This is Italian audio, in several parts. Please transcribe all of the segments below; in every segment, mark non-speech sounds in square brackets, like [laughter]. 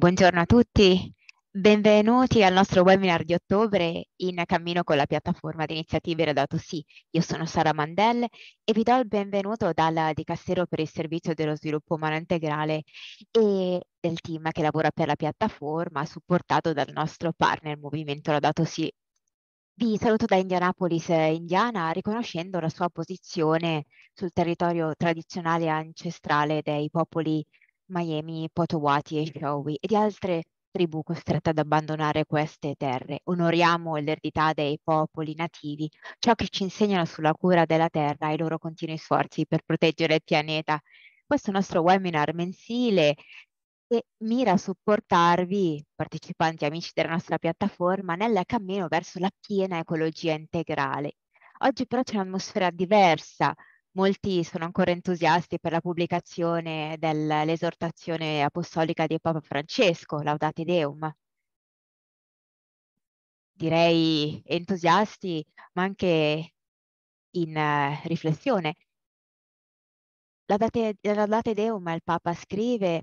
Buongiorno a tutti, benvenuti al nostro webinar di ottobre in cammino con la piattaforma di iniziative Redato Sì. Io sono Sara Mandel e vi do il benvenuto dal Dicastero per il Servizio dello Sviluppo Umano Integrale e del team che lavora per la piattaforma supportato dal nostro partner Movimento Redato Sì. Vi saluto da Indianapolis, Indiana, riconoscendo la sua posizione sul territorio tradizionale e ancestrale dei popoli Miami, Potawati e Showi e di altre tribù costrette ad abbandonare queste terre. Onoriamo l'eredità dei popoli nativi, ciò che ci insegnano sulla cura della terra e i loro continui sforzi per proteggere il pianeta. Questo nostro webinar mensile che mira a supportarvi, partecipanti e amici della nostra piattaforma, nel cammino verso la piena ecologia integrale. Oggi però c'è un'atmosfera diversa, Molti sono ancora entusiasti per la pubblicazione dell'esortazione apostolica di Papa Francesco, Laudate Deum. Direi entusiasti, ma anche in uh, riflessione. Laudate, Laudate Deum, il Papa scrive,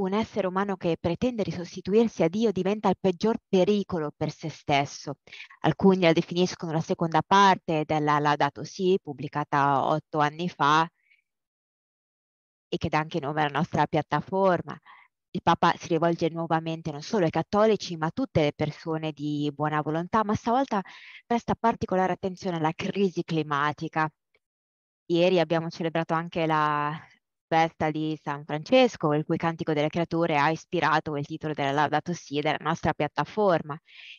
un essere umano che pretende di sostituirsi a Dio diventa il peggior pericolo per se stesso. Alcuni la definiscono la seconda parte della Laudato Si, pubblicata otto anni fa e che dà anche nome alla nostra piattaforma. Il Papa si rivolge nuovamente non solo ai cattolici, ma a tutte le persone di buona volontà, ma stavolta presta particolare attenzione alla crisi climatica. Ieri abbiamo celebrato anche la festa di San Francesco, il cui Cantico delle Creature ha ispirato il titolo della Laudato Si della nostra piattaforma.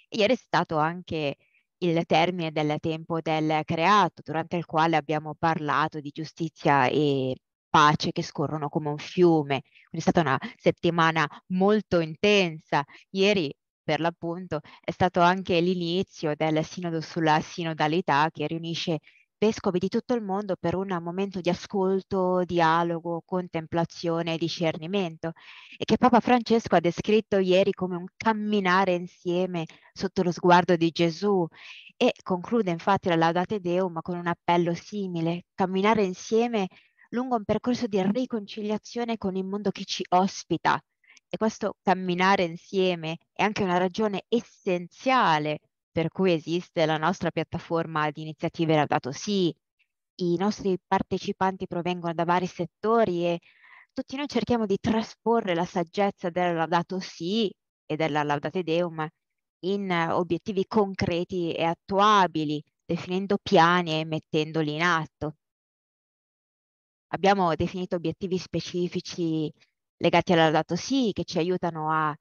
Ieri è stato anche il termine del tempo del creato, durante il quale abbiamo parlato di giustizia e pace che scorrono come un fiume. Quindi è stata una settimana molto intensa. Ieri per l'appunto è stato anche l'inizio del sinodo sulla sinodalità che riunisce vescovi di tutto il mondo per un momento di ascolto, dialogo, contemplazione e discernimento e che Papa Francesco ha descritto ieri come un camminare insieme sotto lo sguardo di Gesù e conclude infatti la Laudate Deum con un appello simile, camminare insieme lungo un percorso di riconciliazione con il mondo che ci ospita. E questo camminare insieme è anche una ragione essenziale per cui esiste la nostra piattaforma di iniziative Laudato Si. I nostri partecipanti provengono da vari settori e tutti noi cerchiamo di trasporre la saggezza del Laudato Si e della Laudate Deum in obiettivi concreti e attuabili, definendo piani e mettendoli in atto. Abbiamo definito obiettivi specifici legati alla Laudato Si che ci aiutano a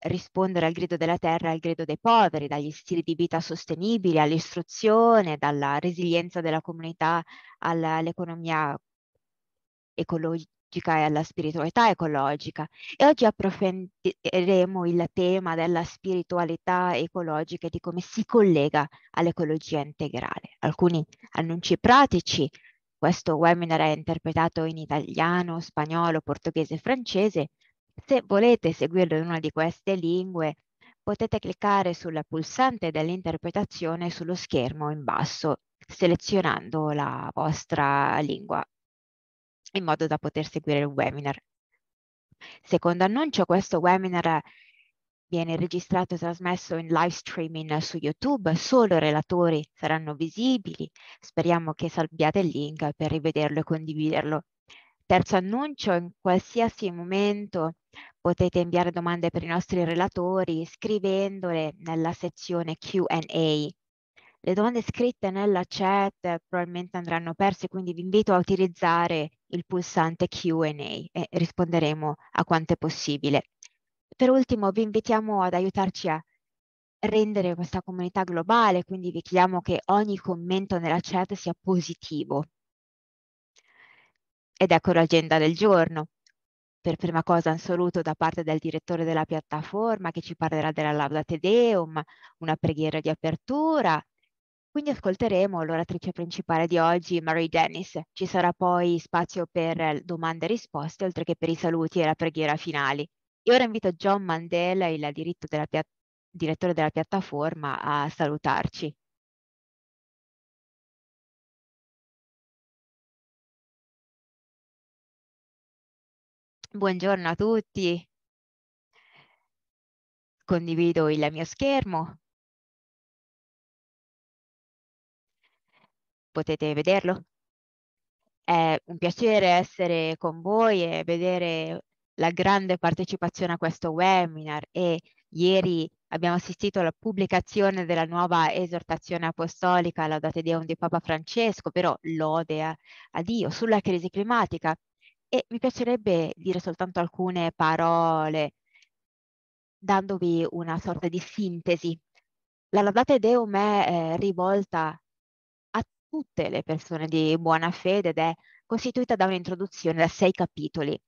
rispondere al grido della terra e al grido dei poveri, dagli stili di vita sostenibili all'istruzione, dalla resilienza della comunità all'economia ecologica e alla spiritualità ecologica. E oggi approfondiremo il tema della spiritualità ecologica e di come si collega all'ecologia integrale. Alcuni annunci pratici. Questo webinar è interpretato in italiano, spagnolo, portoghese e francese se volete seguirlo in una di queste lingue, potete cliccare sul pulsante dell'interpretazione sullo schermo in basso, selezionando la vostra lingua, in modo da poter seguire il webinar. Secondo annuncio, questo webinar viene registrato e trasmesso in live streaming su YouTube, solo i relatori saranno visibili. Speriamo che salviate il link per rivederlo e condividerlo. Terzo annuncio, in qualsiasi momento potete inviare domande per i nostri relatori scrivendole nella sezione Q&A. Le domande scritte nella chat probabilmente andranno perse, quindi vi invito a utilizzare il pulsante Q&A e risponderemo a quanto è possibile. Per ultimo vi invitiamo ad aiutarci a rendere questa comunità globale, quindi vi chiediamo che ogni commento nella chat sia positivo ed ecco l'agenda del giorno. Per prima cosa un saluto da parte del direttore della piattaforma che ci parlerà della Laudate Deum, una preghiera di apertura. Quindi ascolteremo l'oratrice principale di oggi, Mary Dennis. Ci sarà poi spazio per domande e risposte, oltre che per i saluti e la preghiera finali. E ora invito John Mandela, il della direttore della piattaforma, a salutarci. Buongiorno a tutti. condivido il mio schermo. Potete vederlo? È un piacere essere con voi e vedere la grande partecipazione a questo webinar e ieri abbiamo assistito alla pubblicazione della nuova esortazione apostolica Laudate Deum di Papa Francesco, però lode a, a Dio sulla crisi climatica e mi piacerebbe dire soltanto alcune parole dandovi una sorta di sintesi. La Laudate Deum è eh, rivolta a tutte le persone di buona fede ed è costituita da un'introduzione da sei capitoli.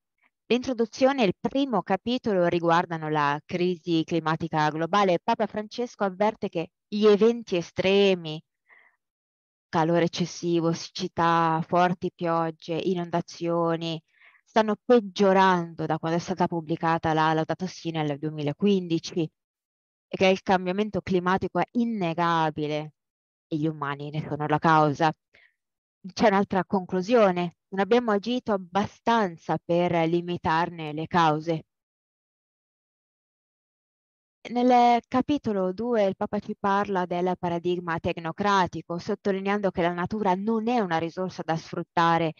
L'introduzione e il primo capitolo riguardano la crisi climatica globale. Papa Francesco avverte che gli eventi estremi, calore eccessivo, siccità, forti piogge, inondazioni, stanno peggiorando da quando è stata pubblicata la Laudato Si nel 2015 e che il cambiamento climatico è innegabile e gli umani ne sono la causa. C'è un'altra conclusione, non abbiamo agito abbastanza per limitarne le cause. Nel capitolo 2 il Papa ci parla del paradigma tecnocratico, sottolineando che la natura non è una risorsa da sfruttare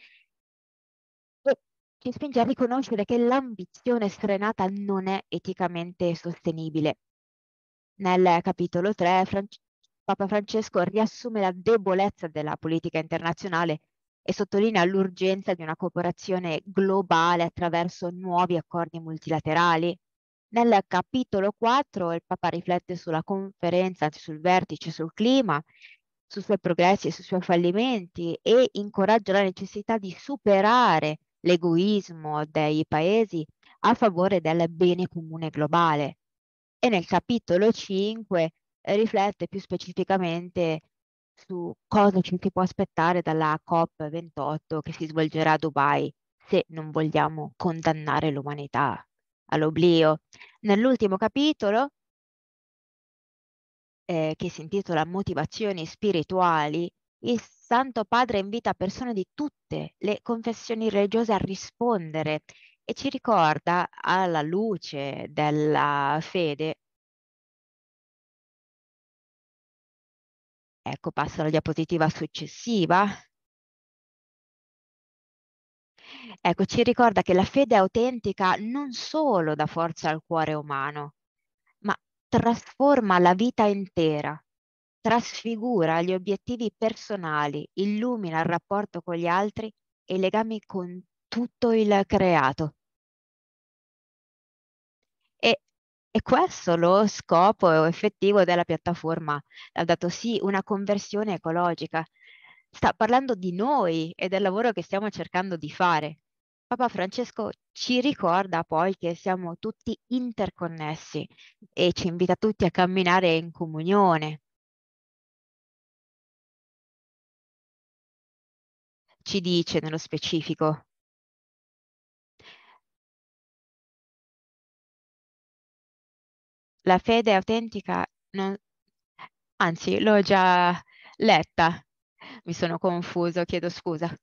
ci spinge a riconoscere che l'ambizione sfrenata non è eticamente sostenibile. Nel capitolo 3 Fran Papa Francesco riassume la debolezza della politica internazionale e sottolinea l'urgenza di una cooperazione globale attraverso nuovi accordi multilaterali. Nel capitolo 4 il Papa riflette sulla conferenza, sul vertice sul clima, sui suoi progressi e sui suoi fallimenti e incoraggia la necessità di superare l'egoismo dei paesi a favore del bene comune globale. E nel capitolo 5 riflette più specificamente su cosa ci si può aspettare dalla COP28 che si svolgerà a Dubai se non vogliamo condannare l'umanità all'oblio. Nell'ultimo capitolo, eh, che si intitola Motivazioni spirituali, il Santo Padre invita persone di tutte le confessioni religiose a rispondere e ci ricorda alla luce della fede Ecco, passo alla diapositiva successiva. Ecco, ci ricorda che la fede autentica non solo dà forza al cuore umano, ma trasforma la vita intera, trasfigura gli obiettivi personali, illumina il rapporto con gli altri e i legami con tutto il creato. E e questo lo scopo effettivo della piattaforma ha dato sì una conversione ecologica. Sta parlando di noi e del lavoro che stiamo cercando di fare. Papa Francesco ci ricorda poi che siamo tutti interconnessi e ci invita tutti a camminare in comunione. Ci dice nello specifico, la fede autentica, non... anzi, l'ho già letta, mi sono confuso, chiedo scusa.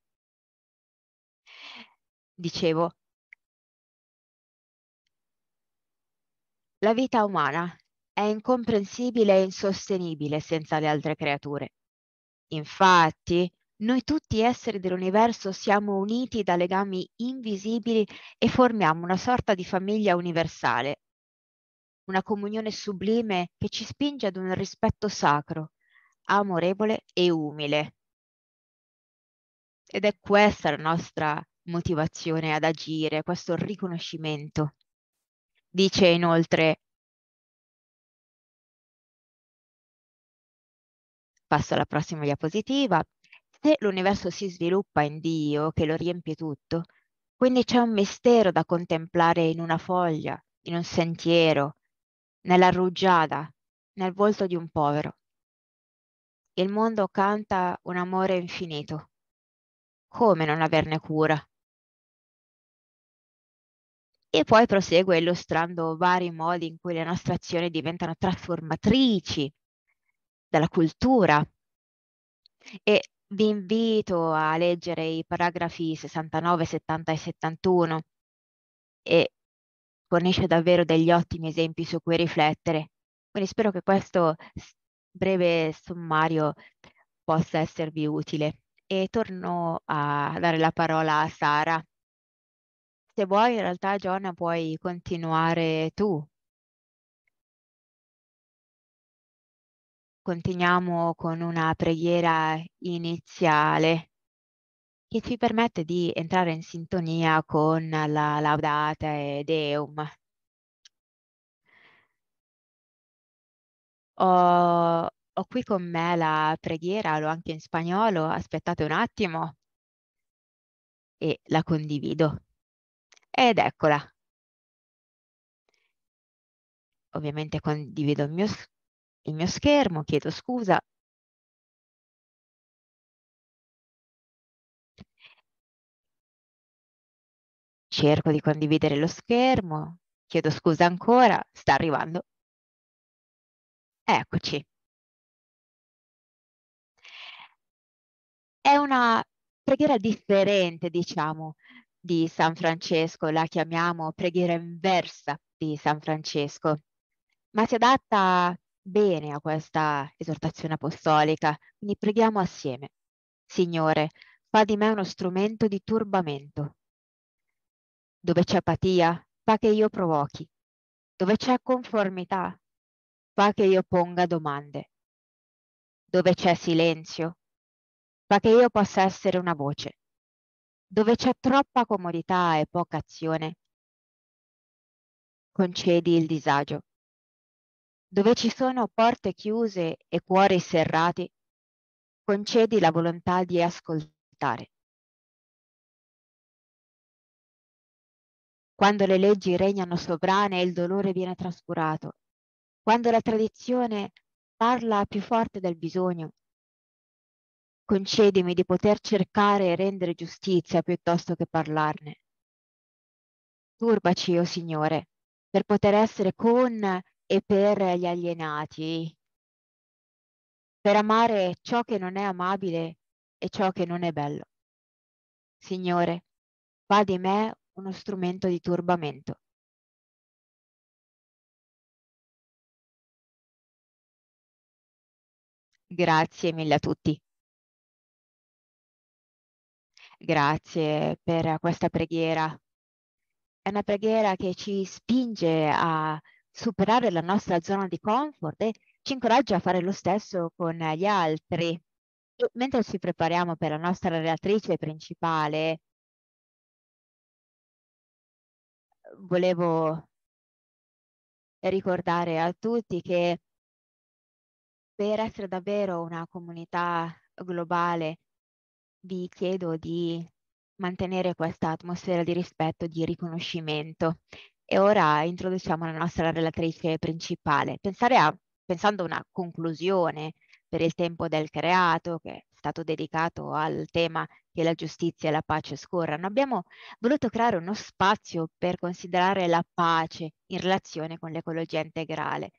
Dicevo, la vita umana è incomprensibile e insostenibile senza le altre creature. Infatti, noi tutti esseri dell'universo siamo uniti da legami invisibili e formiamo una sorta di famiglia universale una comunione sublime che ci spinge ad un rispetto sacro, amorevole e umile. Ed è questa la nostra motivazione ad agire, questo riconoscimento. Dice inoltre, passo alla prossima diapositiva, se l'universo si sviluppa in Dio che lo riempie tutto, quindi c'è un mistero da contemplare in una foglia, in un sentiero, nella rugiada, nel volto di un povero. Il mondo canta un amore infinito. Come non averne cura? E poi prosegue illustrando vari modi in cui le nostre azioni diventano trasformatrici della cultura. E vi invito a leggere i paragrafi 69, 70 e 71 e fornisce davvero degli ottimi esempi su cui riflettere. Quindi spero che questo breve sommario possa esservi utile. E torno a dare la parola a Sara. Se vuoi, in realtà, Giona, puoi continuare tu. Continuiamo con una preghiera iniziale che ci permette di entrare in sintonia con la Laudate Deum. Ho, ho qui con me la preghiera, l'ho anche in spagnolo, aspettate un attimo e la condivido. Ed eccola. Ovviamente condivido il mio, il mio schermo, chiedo scusa. Cerco di condividere lo schermo, chiedo scusa ancora, sta arrivando. Eccoci. È una preghiera differente, diciamo, di San Francesco, la chiamiamo preghiera inversa di San Francesco, ma si adatta bene a questa esortazione apostolica, quindi preghiamo assieme. Signore, fa di me uno strumento di turbamento. Dove c'è apatia, fa che io provochi. Dove c'è conformità, fa che io ponga domande. Dove c'è silenzio, fa che io possa essere una voce. Dove c'è troppa comodità e poca azione, concedi il disagio. Dove ci sono porte chiuse e cuori serrati, concedi la volontà di ascoltare. Quando le leggi regnano sovrane e il dolore viene trascurato, quando la tradizione parla più forte del bisogno, concedimi di poter cercare e rendere giustizia piuttosto che parlarne. Turbaci, o oh Signore, per poter essere con e per gli alienati, per amare ciò che non è amabile e ciò che non è bello. Signore, fa di me uno strumento di turbamento. Grazie mille a tutti. Grazie per questa preghiera. È una preghiera che ci spinge a superare la nostra zona di comfort e ci incoraggia a fare lo stesso con gli altri. Mentre ci prepariamo per la nostra relatrice principale, volevo ricordare a tutti che per essere davvero una comunità globale vi chiedo di mantenere questa atmosfera di rispetto, di riconoscimento. E ora introduciamo la nostra relatrice principale. Pensare a, pensando a una conclusione per il tempo del creato, che è stato dedicato al tema che la giustizia e la pace scorrano, abbiamo voluto creare uno spazio per considerare la pace in relazione con l'ecologia integrale.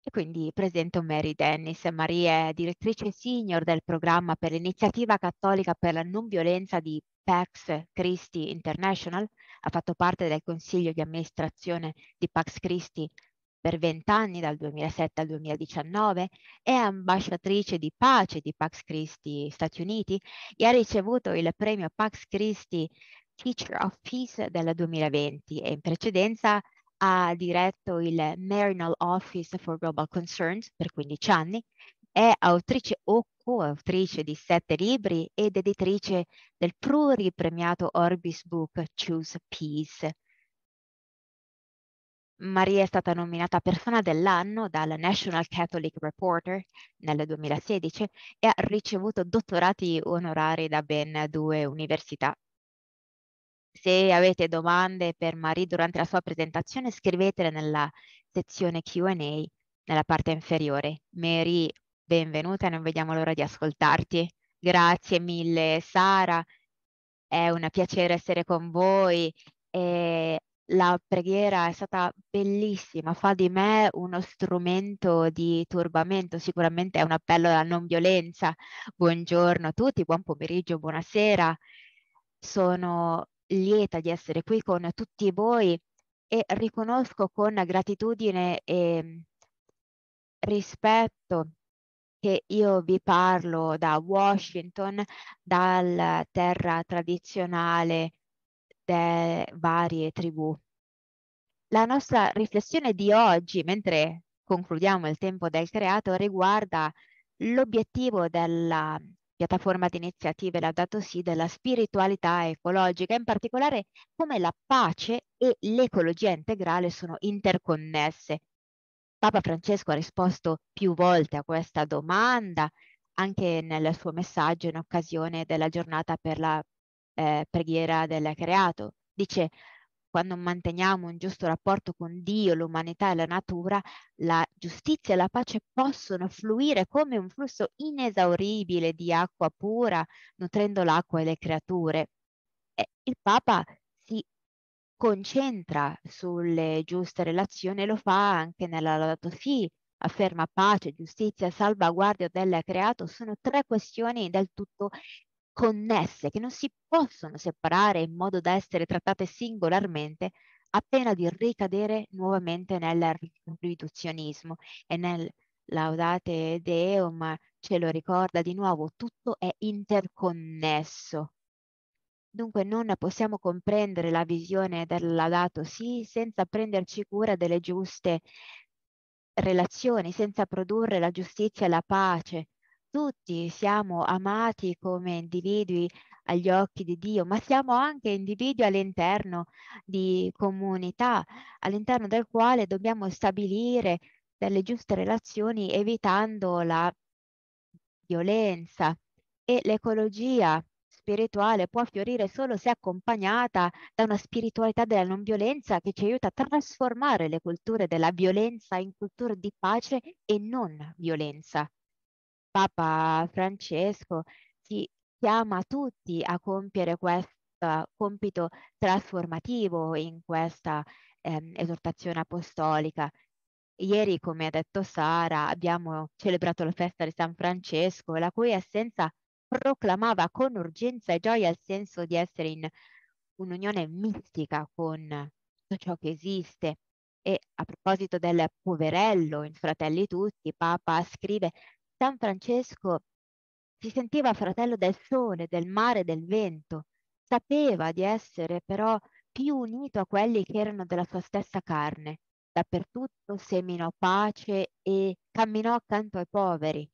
E quindi presento Mary Dennis. Maria è direttrice senior del programma per l'iniziativa cattolica per la non violenza di Pax Christi International, ha fatto parte del consiglio di amministrazione di Pax Christi per vent'anni, dal 2007 al 2019, è ambasciatrice di pace di Pax Christi Stati Uniti e ha ricevuto il premio Pax Christi Teacher of Peace del 2020 e in precedenza ha diretto il Marinal Office for Global Concerns per 15 anni, è autrice o coautrice di sette libri ed editrice del pluripremiato Orbis Book Choose Peace. Maria è stata nominata persona dell'anno dal National Catholic Reporter nel 2016 e ha ricevuto dottorati onorari da ben due università. Se avete domande per Marie durante la sua presentazione, scrivetele nella sezione Q&A nella parte inferiore. Mary, benvenuta non vediamo l'ora di ascoltarti. Grazie mille Sara, è un piacere essere con voi e la preghiera è stata bellissima, fa di me uno strumento di turbamento, sicuramente è un appello alla non violenza. Buongiorno a tutti, buon pomeriggio, buonasera. Sono lieta di essere qui con tutti voi e riconosco con gratitudine e rispetto che io vi parlo da Washington, dalla terra tradizionale delle varie tribù. La nostra riflessione di oggi, mentre concludiamo il tempo del creato, riguarda l'obiettivo della piattaforma di iniziative Laudato Si della spiritualità ecologica, in particolare come la pace e l'ecologia integrale sono interconnesse. Papa Francesco ha risposto più volte a questa domanda, anche nel suo messaggio in occasione della giornata per la eh, preghiera del creato. Dice, quando manteniamo un giusto rapporto con Dio, l'umanità e la natura, la giustizia e la pace possono fluire come un flusso inesauribile di acqua pura, nutrendo l'acqua e le creature. E il Papa concentra sulle giuste relazioni lo fa anche nella Laudato Si, afferma pace, giustizia, salvaguardia del creato, sono tre questioni del tutto connesse, che non si possono separare in modo da essere trattate singolarmente a pena di ricadere nuovamente nel riduzionismo e nel laudate Deum ce lo ricorda di nuovo, tutto è interconnesso. Dunque non possiamo comprendere la visione del laudato sì senza prenderci cura delle giuste relazioni, senza produrre la giustizia e la pace, tutti siamo amati come individui agli occhi di Dio, ma siamo anche individui all'interno di comunità, all'interno del quale dobbiamo stabilire delle giuste relazioni evitando la violenza. E l'ecologia spirituale può fiorire solo se accompagnata da una spiritualità della non violenza che ci aiuta a trasformare le culture della violenza in culture di pace e non violenza. Papa Francesco ci chiama tutti a compiere questo compito trasformativo in questa ehm, esortazione apostolica. Ieri, come ha detto Sara, abbiamo celebrato la festa di San Francesco, la cui essenza proclamava con urgenza e gioia il senso di essere in un'unione mistica con tutto ciò che esiste. E a proposito del poverello in Fratelli Tutti, Papa scrive San Francesco si sentiva fratello del sole, del mare, del vento. Sapeva di essere però più unito a quelli che erano della sua stessa carne. Dappertutto seminò pace e camminò accanto ai poveri,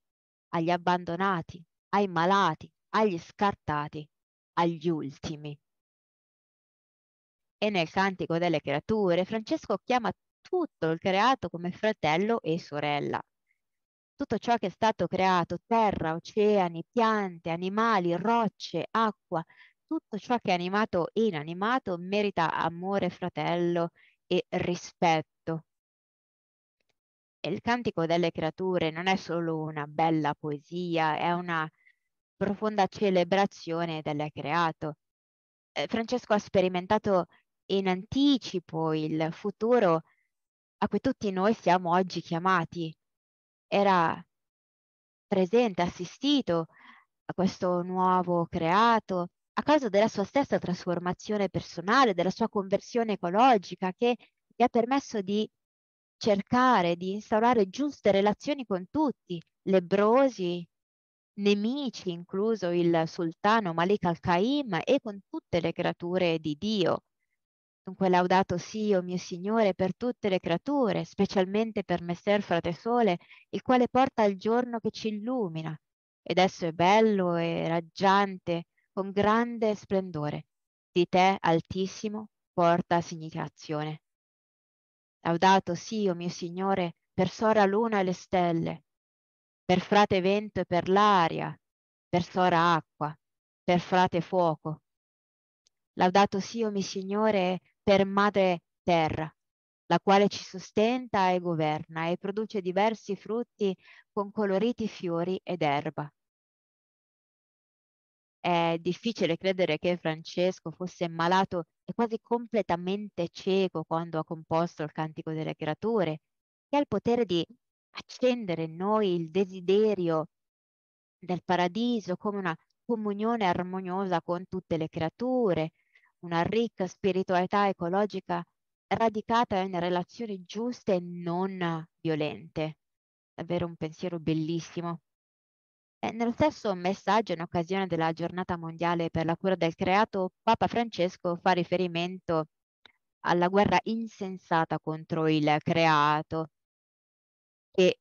agli abbandonati, ai malati, agli scartati, agli ultimi. E nel Cantico delle creature Francesco chiama tutto il creato come fratello e sorella tutto ciò che è stato creato, terra, oceani, piante, animali, rocce, acqua, tutto ciò che è animato e inanimato merita amore fratello e rispetto. E il cantico delle creature non è solo una bella poesia, è una profonda celebrazione del creato. Eh, Francesco ha sperimentato in anticipo il futuro a cui tutti noi siamo oggi chiamati era presente, assistito a questo nuovo creato a causa della sua stessa trasformazione personale, della sua conversione ecologica che gli ha permesso di cercare di instaurare giuste relazioni con tutti, lebrosi, nemici, incluso il sultano Malik al-Qaim e con tutte le creature di Dio. Dunque laudato sia, mio Signore, per tutte le creature, specialmente per Messer Frate Sole, il quale porta il giorno che ci illumina, ed esso è bello e raggiante, con grande splendore. Di te, Altissimo, porta significazione. Laudato sia, mio Signore, per Sora Luna e le stelle, per Frate Vento e per l'aria, per Sora Acqua, per Frate Fuoco. Laudato sia, mio Signore, per madre terra, la quale ci sostenta e governa e produce diversi frutti con coloriti fiori ed erba. È difficile credere che Francesco fosse malato e quasi completamente cieco quando ha composto il Cantico delle Creature, che ha il potere di accendere in noi il desiderio del paradiso come una comunione armoniosa con tutte le creature, una ricca spiritualità ecologica radicata in relazioni giuste e non violente. Davvero un pensiero bellissimo. E nello stesso messaggio, in occasione della giornata mondiale per la cura del creato, Papa Francesco fa riferimento alla guerra insensata contro il creato, che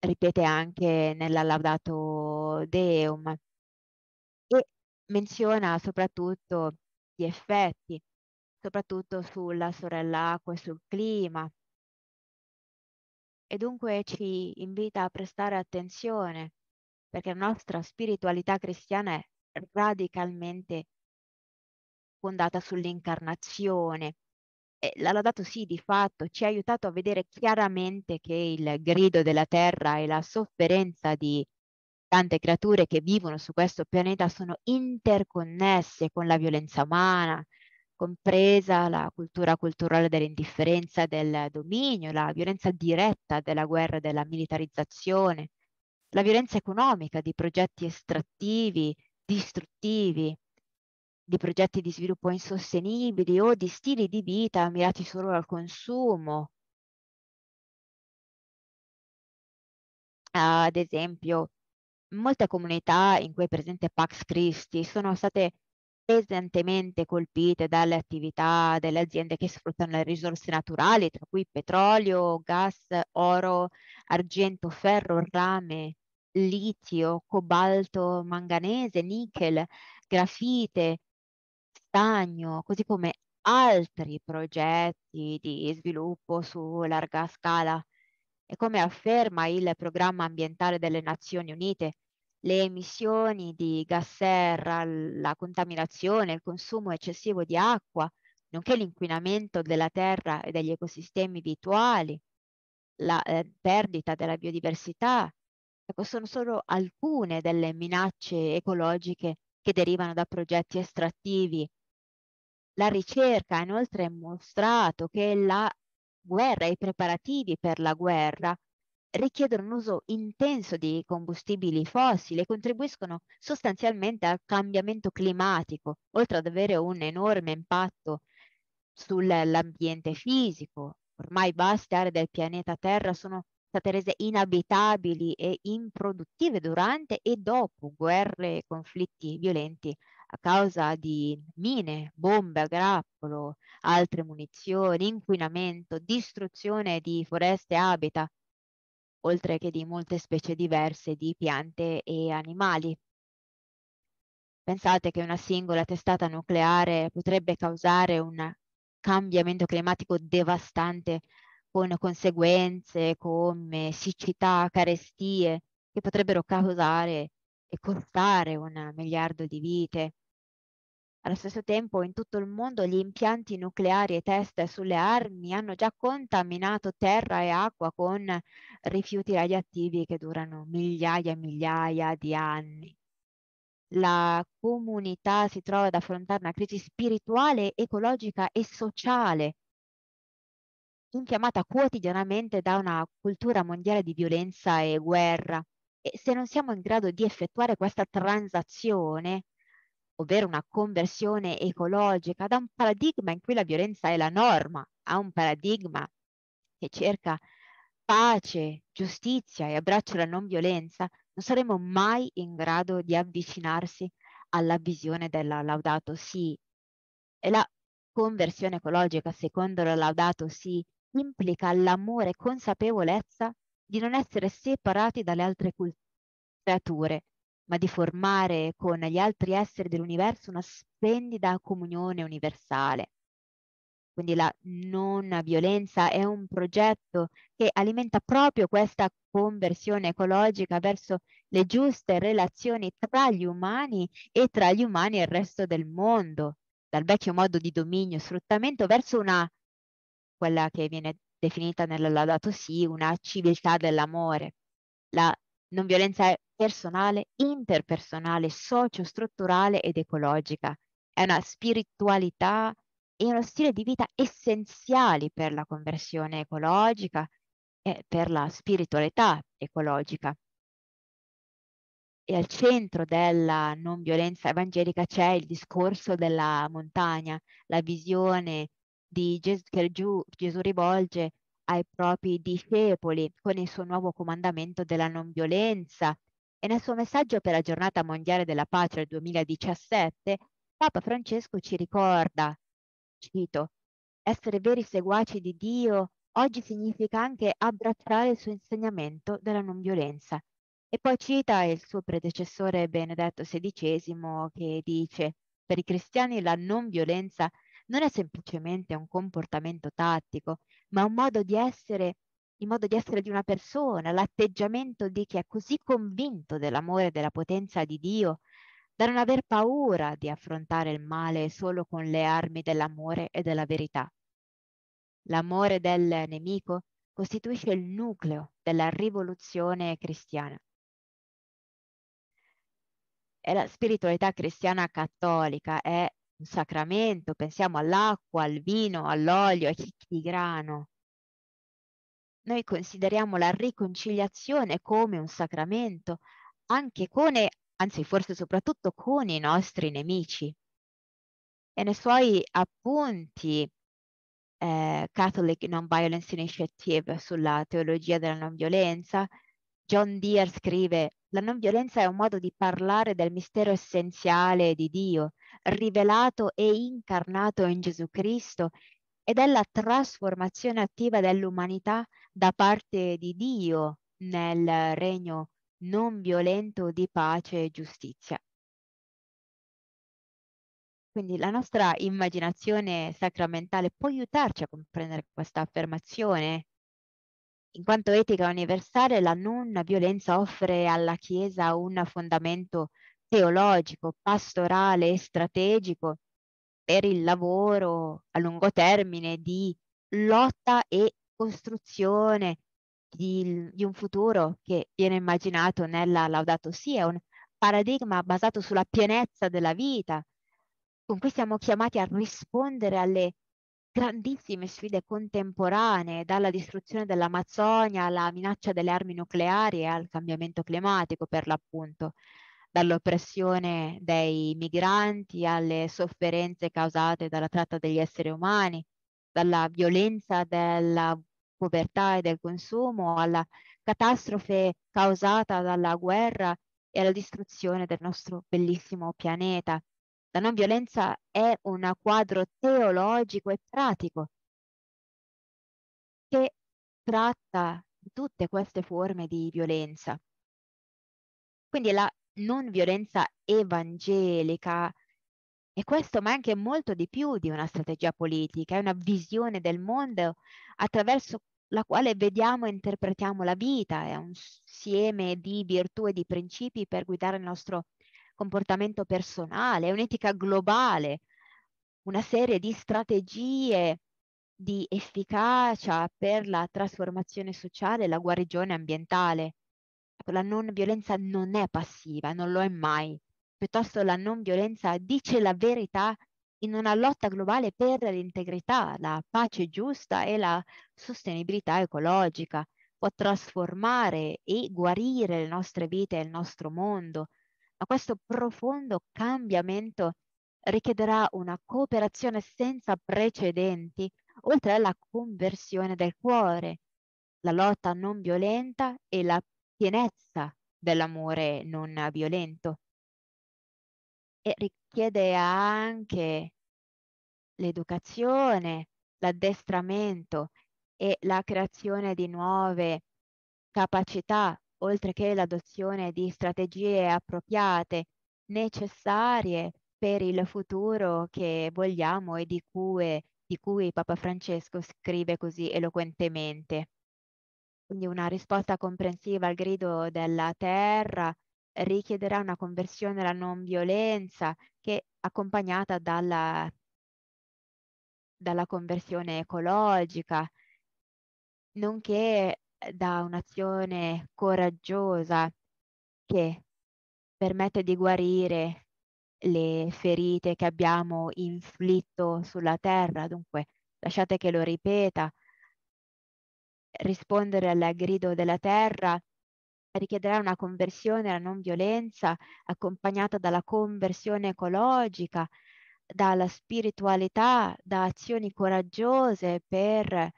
ripete anche nella Laudato Deum e menziona soprattutto gli effetti, soprattutto sulla sorella acqua e sul clima. E dunque ci invita a prestare attenzione perché la nostra spiritualità cristiana è radicalmente fondata sull'incarnazione. E la Laudato Si di fatto ci ha aiutato a vedere chiaramente che il grido della terra e la sofferenza di tante creature che vivono su questo pianeta sono interconnesse con la violenza umana, compresa la cultura culturale dell'indifferenza, del dominio, la violenza diretta della guerra della militarizzazione, la violenza economica di progetti estrattivi, distruttivi, di progetti di sviluppo insostenibili o di stili di vita mirati solo al consumo. Ad esempio, molte comunità in cui è presente Pax Christi sono state pesantemente colpite dalle attività delle aziende che sfruttano le risorse naturali, tra cui petrolio, gas, oro, argento, ferro, rame, litio, cobalto, manganese, nickel, grafite, stagno, così come altri progetti di sviluppo su larga scala. E come afferma il programma ambientale delle Nazioni Unite, le emissioni di gas serra, la contaminazione, il consumo eccessivo di acqua, nonché l'inquinamento della terra e degli ecosistemi virtuali, la eh, perdita della biodiversità, ecco, sono solo alcune delle minacce ecologiche che derivano da progetti estrattivi. La ricerca ha inoltre mostrato che la guerra e i preparativi per la guerra richiedono un uso intenso di combustibili fossili e contribuiscono sostanzialmente al cambiamento climatico, oltre ad avere un enorme impatto sull'ambiente fisico. Ormai vaste aree del pianeta Terra sono state rese inabitabili e improduttive durante e dopo guerre e conflitti violenti a causa di mine, bombe a grappolo, altre munizioni, inquinamento, distruzione di foreste e habitat, oltre che di molte specie diverse di piante e animali. Pensate che una singola testata nucleare potrebbe causare un cambiamento climatico devastante con conseguenze come siccità, carestie che potrebbero causare e costare un miliardo di vite. Allo stesso tempo, in tutto il mondo gli impianti nucleari e test sulle armi hanno già contaminato terra e acqua con rifiuti radioattivi che durano migliaia e migliaia di anni. La comunità si trova ad affrontare una crisi spirituale, ecologica e sociale, infiammata quotidianamente da una cultura mondiale di violenza e guerra. E se non siamo in grado di effettuare questa transazione, ovvero una conversione ecologica da un paradigma in cui la violenza è la norma a un paradigma che cerca pace, giustizia e abbraccia la non violenza, non saremo mai in grado di avvicinarsi alla visione della Laudato Si. E la conversione ecologica, secondo la Laudato Si, implica l'amore e consapevolezza di non essere separati dalle altre creature ma di formare con gli altri esseri dell'universo una splendida comunione universale. Quindi la non violenza è un progetto che alimenta proprio questa conversione ecologica verso le giuste relazioni tra gli umani e tra gli umani e il resto del mondo, dal vecchio modo di dominio e sfruttamento verso una, quella che viene definita nella Laudato Si, una civiltà dell'amore. La non violenza è personale, interpersonale, sociostrutturale ed ecologica. È una spiritualità e uno stile di vita essenziali per la conversione ecologica e per la spiritualità ecologica. E al centro della non violenza evangelica c'è il discorso della montagna, la visione Ges- che Gesù, Gesù rivolge ai propri discepoli con il suo nuovo comandamento della non violenza. E nel suo messaggio per la giornata mondiale della pace del 2017, Papa Francesco ci ricorda, cito, essere veri seguaci di Dio oggi significa anche abbracciare il suo insegnamento della non violenza. E poi cita il suo predecessore Benedetto XVI che dice, per i cristiani la non violenza non è semplicemente un comportamento tattico, ma un modo di essere, il modo di essere di una persona, l'atteggiamento di chi è così convinto dell'amore e della potenza di Dio da non aver paura di affrontare il male solo con le armi dell'amore e della verità. L'amore del nemico costituisce il nucleo della rivoluzione cristiana. E la spiritualità cristiana cattolica è un sacramento, pensiamo all'acqua, al vino, all'olio, ai chicchi di grano. Noi consideriamo la riconciliazione come un sacramento anche con, anzi forse soprattutto con i nostri nemici. E nei suoi appunti eh, Catholic Non-Violence Initiative sulla teologia della non violenza, John Deere scrive la non violenza è un modo di parlare del mistero essenziale di Dio, rivelato e incarnato in Gesù Cristo ed è la trasformazione attiva dell'umanità da parte di Dio nel regno non violento di pace e giustizia. Quindi la nostra immaginazione sacramentale può aiutarci a comprendere questa affermazione in quanto etica universale, la non violenza offre alla Chiesa un fondamento teologico, pastorale e strategico per il lavoro a lungo termine di lotta e costruzione di, di un futuro che viene immaginato nella Laudato Si, è un paradigma basato sulla pienezza della vita, con cui siamo chiamati a rispondere alle grandissime sfide contemporanee, dalla distruzione dell'Amazzonia alla minaccia delle armi nucleari e al cambiamento climatico, per l'appunto, dall'oppressione dei migranti alle sofferenze causate dalla tratta degli esseri umani, dalla violenza della povertà e del consumo alla catastrofe causata dalla guerra e alla distruzione del nostro bellissimo pianeta. La non violenza è un quadro teologico e pratico che tratta tutte queste forme di violenza. Quindi la non violenza evangelica è questo, ma anche molto di più di una strategia politica, è una visione del mondo attraverso la quale vediamo e interpretiamo la vita, è un insieme di virtù e di principi per guidare il nostro comportamento personale, un'etica globale, una serie di strategie di efficacia per la trasformazione sociale e la guarigione ambientale. La non violenza non è passiva, non lo è mai. Piuttosto la non violenza dice la verità in una lotta globale per l'integrità, la pace giusta e la sostenibilità ecologica. Può trasformare e guarire le nostre vite e il nostro mondo, ma questo profondo cambiamento richiederà una cooperazione senza precedenti, oltre alla conversione del cuore, la lotta non violenta e la pienezza dell'amore non violento. E richiede anche l'educazione, l'addestramento e la creazione di nuove capacità oltre che l'adozione di strategie appropriate necessarie per il futuro che vogliamo e di cui, di cui Papa Francesco scrive così eloquentemente. Quindi una risposta comprensiva al grido della terra richiederà una conversione alla non violenza che accompagnata dalla, dalla conversione ecologica, nonché da un'azione coraggiosa che permette di guarire le ferite che abbiamo inflitto sulla terra. Dunque, lasciate che lo ripeta, rispondere al grido della terra richiederà una conversione alla non violenza accompagnata dalla conversione ecologica, dalla spiritualità, da azioni coraggiose per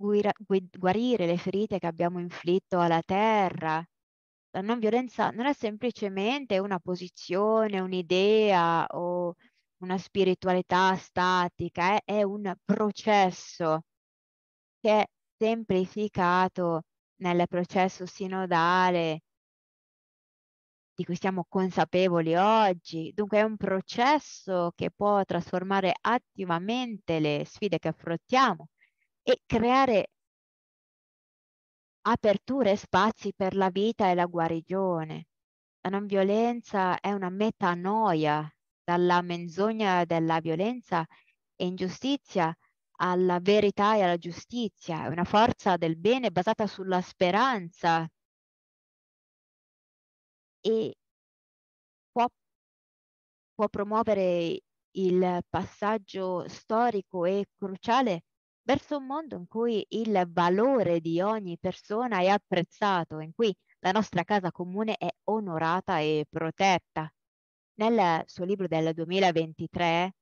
guira- guarire le ferite che abbiamo inflitto alla terra. La non violenza non è semplicemente una posizione, un'idea o una spiritualità statica, è, è un processo che è semplificato nel processo sinodale di cui siamo consapevoli oggi. Dunque è un processo che può trasformare attivamente le sfide che affrontiamo e creare aperture e spazi per la vita e la guarigione. La non violenza è una metanoia dalla menzogna della violenza e ingiustizia alla verità e alla giustizia, è una forza del bene basata sulla speranza e può, può promuovere il passaggio storico e cruciale verso un mondo in cui il valore di ogni persona è apprezzato, in cui la nostra casa comune è onorata e protetta. Nel suo libro del 2023,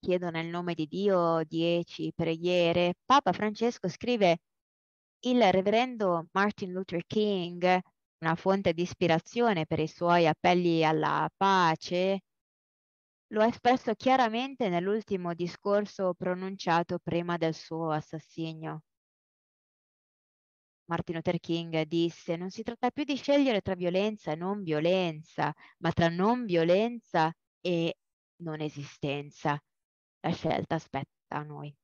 Chiedo nel nome di Dio dieci preghiere, Papa Francesco scrive il reverendo Martin Luther King una fonte di ispirazione per i suoi appelli alla pace, lo ha espresso chiaramente nell'ultimo discorso pronunciato prima del suo assassinio. Martin Luther King disse, non si tratta più di scegliere tra violenza e non violenza, ma tra non violenza e non esistenza. La scelta aspetta a noi.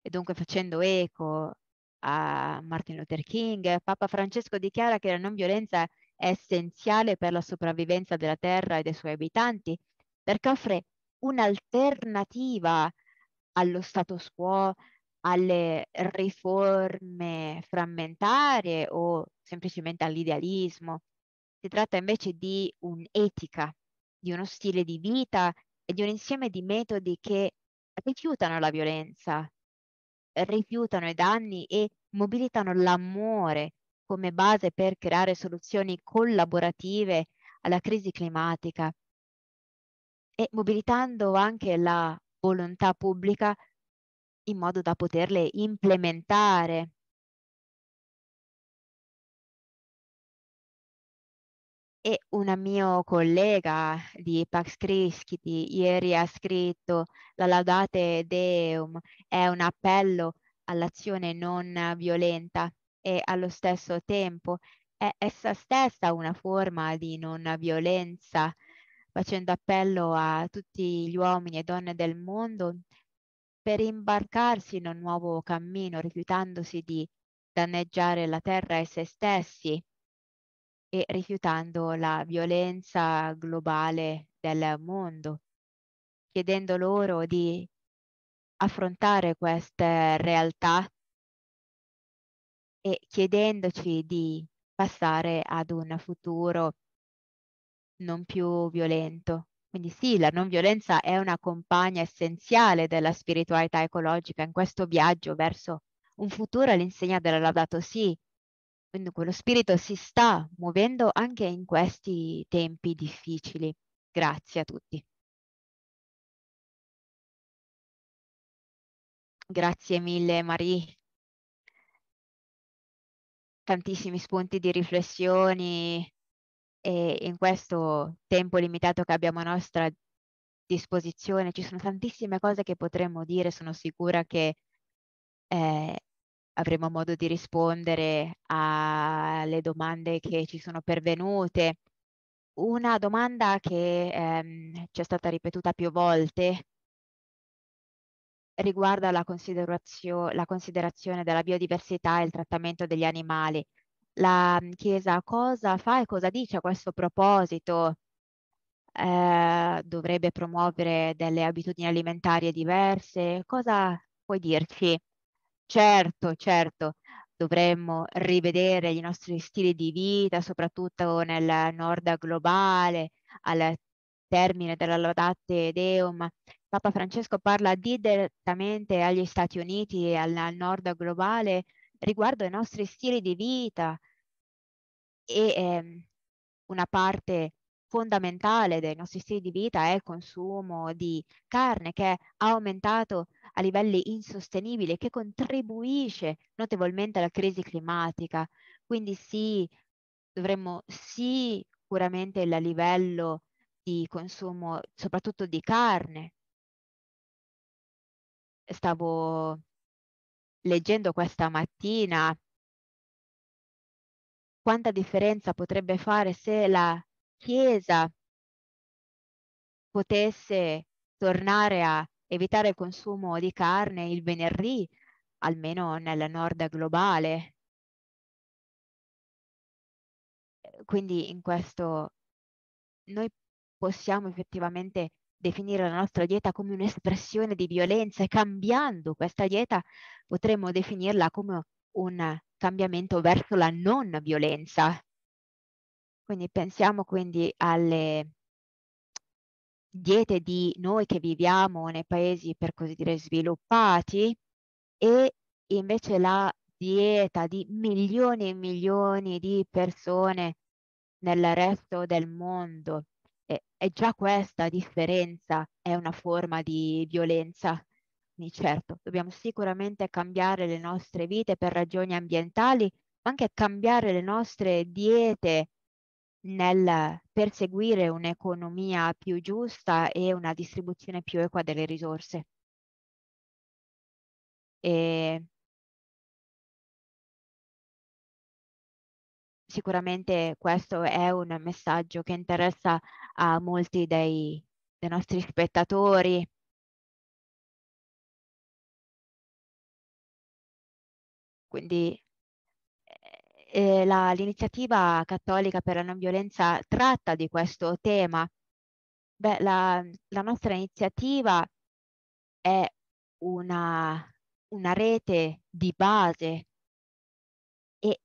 E dunque facendo eco a Martin Luther King, Papa Francesco dichiara che la non violenza è essenziale per la sopravvivenza della Terra e dei suoi abitanti, perché offre un'alternativa allo status quo, alle riforme frammentarie o semplicemente all'idealismo. Si tratta invece di un'etica, di uno stile di vita e di un insieme di metodi che rifiutano la violenza, rifiutano i danni e mobilitano l'amore come base per creare soluzioni collaborative alla crisi climatica e mobilitando anche la volontà pubblica in modo da poterle implementare. E un mio collega di Pax Christi ieri ha scritto la Laudate Deum è un appello all'azione non violenta e allo stesso tempo è essa stessa una forma di non violenza, facendo appello a tutti gli uomini e donne del mondo per imbarcarsi in un nuovo cammino, rifiutandosi di danneggiare la terra e se stessi e rifiutando la violenza globale del mondo, chiedendo loro di affrontare queste realtà e chiedendoci di passare ad un futuro non più violento. Quindi sì, la non violenza è una compagna essenziale della spiritualità ecologica in questo viaggio verso un futuro all'insegna della Laudato Si, quindi quello spirito si sta muovendo anche in questi tempi difficili. Grazie a tutti. Grazie mille Marie. Tantissimi spunti di riflessioni e in questo tempo limitato che abbiamo a nostra disposizione ci sono tantissime cose che potremmo dire, sono sicura che eh, avremo modo di rispondere alle domande che ci sono pervenute. Una domanda che ehm, ci è stata ripetuta più volte riguarda la, considerazio- la considerazione della biodiversità e il trattamento degli animali. La Chiesa cosa fa e cosa dice a questo proposito? Eh, dovrebbe promuovere delle abitudini alimentari diverse? Cosa puoi dirci? Certo, certo, dovremmo rivedere i nostri stili di vita, soprattutto nel nord globale, al termine della Laudate Deum. Papa Francesco parla direttamente agli Stati Uniti e al nord globale riguardo ai nostri stili di vita e ehm, una parte fondamentale dei nostri stili di vita è il consumo di carne che è aumentato a livelli insostenibili che contribuisce notevolmente alla crisi climatica. Quindi sì, dovremmo sicuramente il livello di consumo, soprattutto di carne. Stavo leggendo questa mattina quanta differenza potrebbe fare se la Chiesa potesse tornare a evitare il consumo di carne il venerdì, almeno nel nord globale. Quindi in questo noi possiamo effettivamente definire la nostra dieta come un'espressione di violenza e cambiando questa dieta potremmo definirla come un cambiamento verso la non violenza. Quindi pensiamo quindi alle diete di noi che viviamo nei paesi per così dire sviluppati e invece la dieta di milioni e milioni di persone nel resto del mondo. E, e già questa differenza è una forma di violenza. Quindi certo, dobbiamo sicuramente cambiare le nostre vite per ragioni ambientali, ma anche cambiare le nostre diete nel perseguire un'economia più giusta e una distribuzione più equa delle risorse. E sicuramente questo è un messaggio che interessa a molti dei, dei nostri spettatori. Quindi eh, la, l'iniziativa cattolica per la non violenza tratta di questo tema. Beh, la, la nostra iniziativa è una, una rete di base e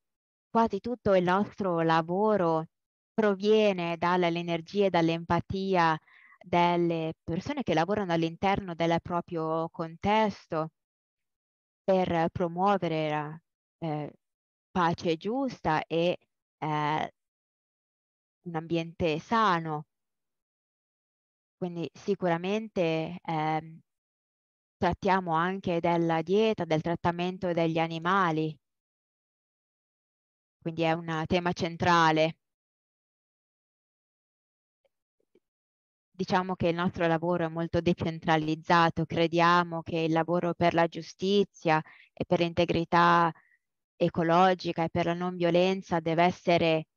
quasi tutto il nostro lavoro proviene dall'energia e dall'empatia delle persone che lavorano all'interno del proprio contesto per promuovere eh, pace giusta e eh, un ambiente sano. Quindi sicuramente eh, trattiamo anche della dieta, del trattamento degli animali. Quindi è un tema centrale. Diciamo che il nostro lavoro è molto decentralizzato, crediamo che il lavoro per la giustizia e per l'integrità ecologica e per la non violenza deve essere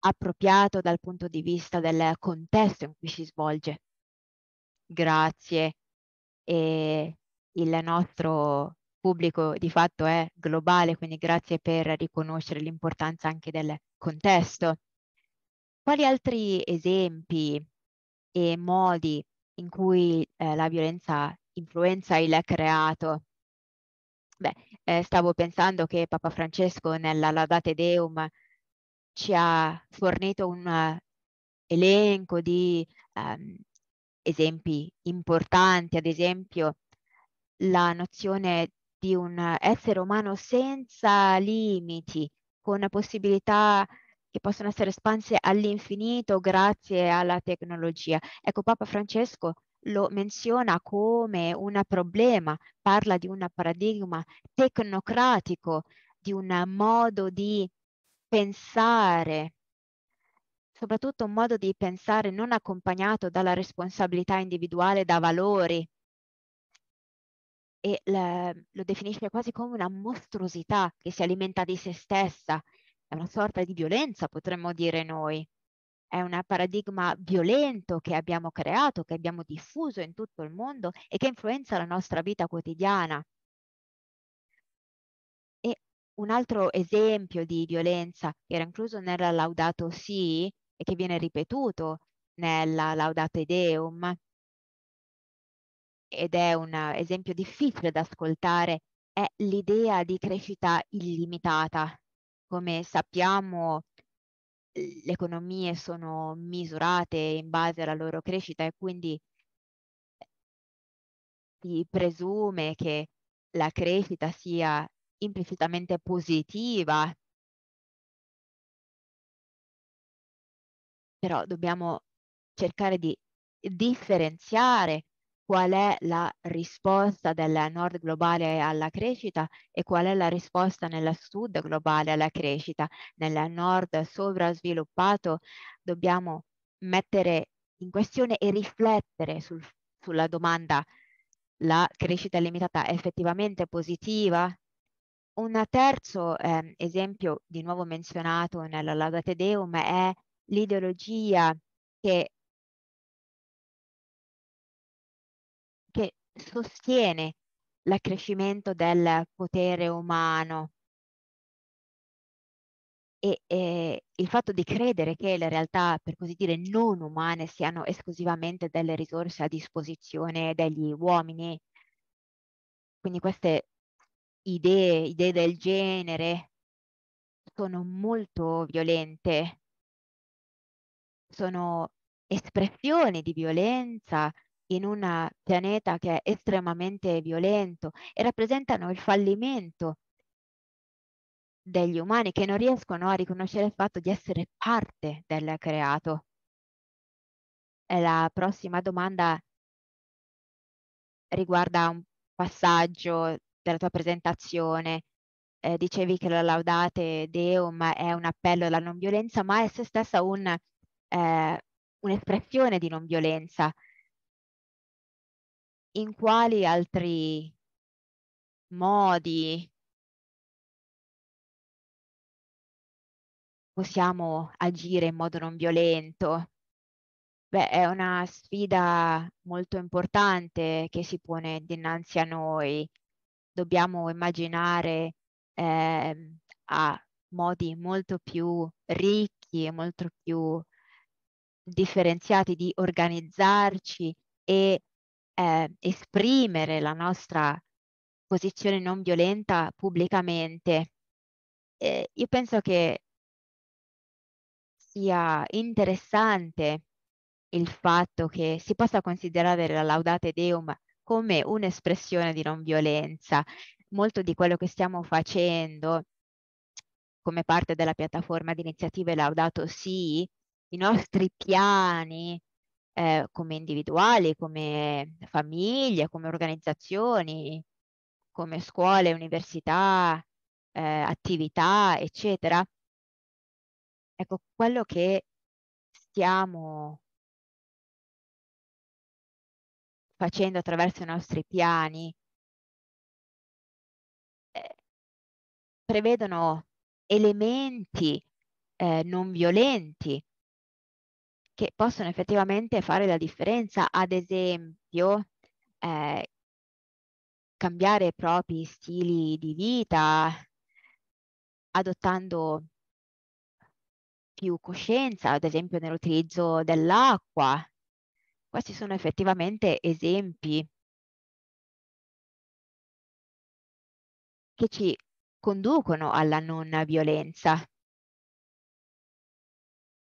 appropriato dal punto di vista del contesto in cui si svolge. Grazie. E il nostro pubblico di fatto è globale, quindi grazie per riconoscere l'importanza anche del contesto. Quali altri esempi e modi in cui eh, la violenza influenza il creato. Beh, eh, stavo pensando che Papa Francesco nella Laudate Deum ci ha fornito un uh, elenco di um, esempi importanti, ad esempio la nozione di un essere umano senza limiti, con possibilità che possono essere espanse all'infinito grazie alla tecnologia. Ecco, Papa Francesco lo menziona come un problema, parla di un paradigma tecnocratico, di un modo di pensare, soprattutto un modo di pensare non accompagnato dalla responsabilità individuale, da valori. E le, lo definisce quasi come una mostruosità che si alimenta di se stessa, è una sorta di violenza, potremmo dire noi è un paradigma violento che abbiamo creato, che abbiamo diffuso in tutto il mondo e che influenza la nostra vita quotidiana. E un altro esempio di violenza che era incluso nella Laudato Si e che viene ripetuto nella Laudate Deum ed è un esempio difficile da ascoltare, è l'idea di crescita illimitata. Come sappiamo, le economie sono misurate in base alla loro crescita e quindi si presume che la crescita sia implicitamente positiva, però dobbiamo cercare di differenziare qual è la risposta del nord globale alla crescita e qual è la risposta nel sud globale alla crescita. Nel nord sovrasviluppato dobbiamo mettere in questione e riflettere sul, sulla domanda la crescita limitata è effettivamente positiva? Un terzo eh, esempio, di nuovo menzionato nella Laudate Deum, è l'ideologia che sostiene l'accrescimento del potere umano e, e il fatto di credere che le realtà, per così dire, non umane siano esclusivamente delle risorse a disposizione degli uomini. Quindi queste idee, idee del genere sono molto violente, sono espressioni di violenza in un pianeta che è estremamente violento e rappresentano il fallimento degli umani che non riescono a riconoscere il fatto di essere parte del creato. E la prossima domanda riguarda un passaggio della tua presentazione. Eh, dicevi che la Laudate Deum è un appello alla non violenza, ma è se stessa un, eh, un'espressione di non violenza in quali altri modi possiamo agire in modo non violento? Beh, è una sfida molto importante che si pone dinanzi a noi. Dobbiamo immaginare eh, a modi molto più ricchi e molto più differenziati di organizzarci e eh, esprimere la nostra posizione non violenta pubblicamente. Eh, io penso che sia interessante il fatto che si possa considerare la Laudate Deum come un'espressione di non violenza. Molto di quello che stiamo facendo come parte della piattaforma di iniziative Laudato Si, i nostri piani eh, come individuali, come famiglie, come organizzazioni, come scuole, università, eh, attività, eccetera. Ecco, quello che stiamo facendo attraverso i nostri piani eh, prevedono elementi eh, non violenti che possono effettivamente fare la differenza, ad esempio eh, cambiare i propri stili di vita, adottando più coscienza, ad esempio nell'utilizzo dell'acqua. Questi sono effettivamente esempi che ci conducono alla non violenza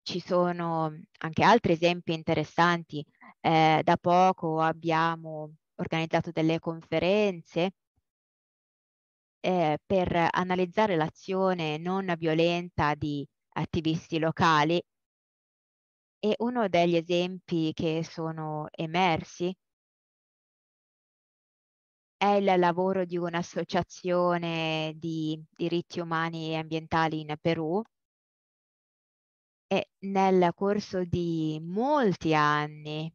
ci sono anche altri esempi interessanti. Eh, da poco abbiamo organizzato delle conferenze eh, per analizzare l'azione non violenta di attivisti locali e uno degli esempi che sono emersi è il lavoro di un'associazione di diritti umani e ambientali in Perù e nel corso di molti anni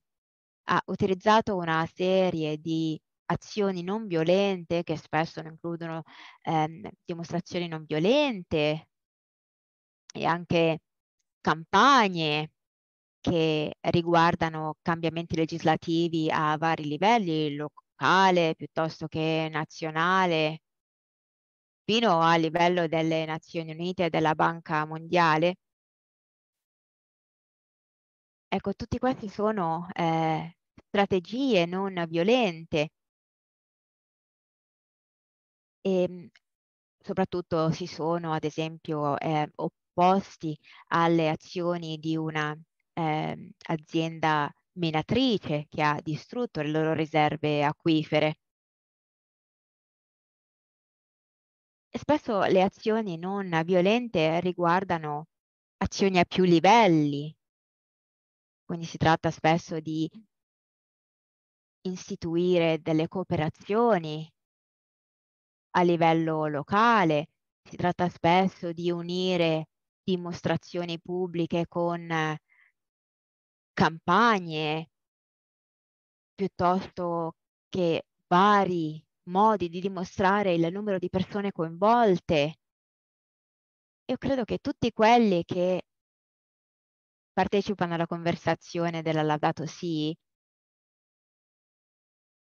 ha utilizzato una serie di azioni non violente che spesso includono ehm, dimostrazioni non violente e anche campagne che riguardano cambiamenti legislativi a vari livelli, locale piuttosto che nazionale, fino a livello delle Nazioni Unite e della Banca Mondiale. Ecco, tutti questi sono eh, strategie non violente. Ehm, soprattutto si sono, ad esempio, eh, opposti alle azioni di una eh, azienda minatrice che ha distrutto le loro riserve acquifere. Spesso le azioni non violente riguardano azioni a più livelli, Quindi si tratta spesso di istituire delle cooperazioni a livello locale, si tratta spesso di unire dimostrazioni pubbliche con campagne piuttosto che vari modi di dimostrare il numero di persone coinvolte. Io credo che tutti quelli che partecipano alla conversazione della Laudato Si